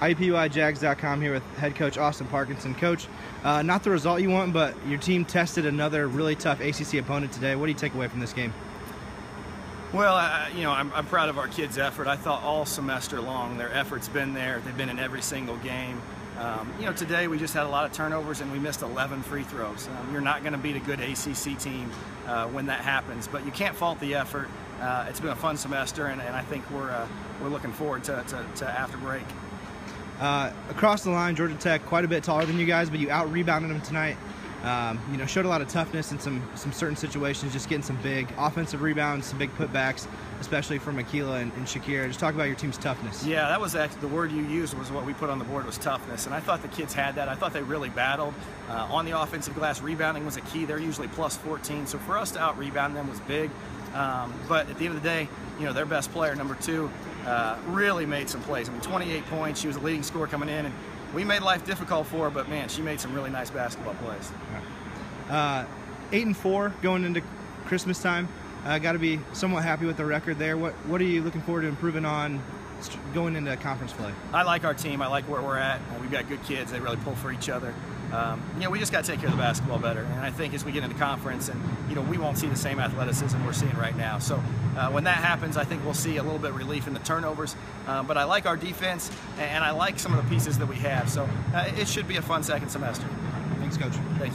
IUPUIJags.com here with head coach Austin Parkinson. Coach, uh, not the result you want, but your team tested another really tough ACC opponent today. What do you take away from this game? Well, uh, you know, I'm, I'm, proud of our kids' effort. I thought all semester long their effort's been there. They've been in every single game. Um, you know, today we just had a lot of turnovers and we missed 11 free throws. Um, you're not going to beat a good ACC team uh, when that happens, but you can't fault the effort. Uh, it's been a fun semester, and, and I think we're uh, we're looking forward to, to, to after break. Uh, across the line, Georgia Tech quite a bit taller than you guys, but you out rebounded them tonight. Um, you know, showed a lot of toughness in some some certain situations, just getting some big offensive rebounds, some big putbacks, especially from Akila and, and Shakira. Just talk about your team's toughness. Yeah, that was actually, the word you used was what we put on the board was toughness, and I thought the kids had that. I thought they really battled uh, on the offensive glass. Rebounding was a key. They're usually plus 14, so for us to out rebound them was big. Um, but at the end of the day, you know, their best player, number two, uh, really made some plays. I mean, 28 points. She was the leading scorer coming in, and we made life difficult for her. But man, she made some really nice basketball plays. Uh, eight and four going into Christmas time. Uh, Got to be somewhat happy with the record there. What What are you looking forward to improving on going into conference play? I like our team. I like where we're at. We've got good kids. They really pull for each other um, you know, we just got to take care of the basketball better. And I think as we get into conference, and you know, we won't see the same athleticism we're seeing right now. So uh, when that happens, I think we'll see a little bit of relief in the turnovers. Uh, but I like our defense, and I like some of the pieces that we have. So uh, it should be a fun second semester. Thanks, Coach. Thank you.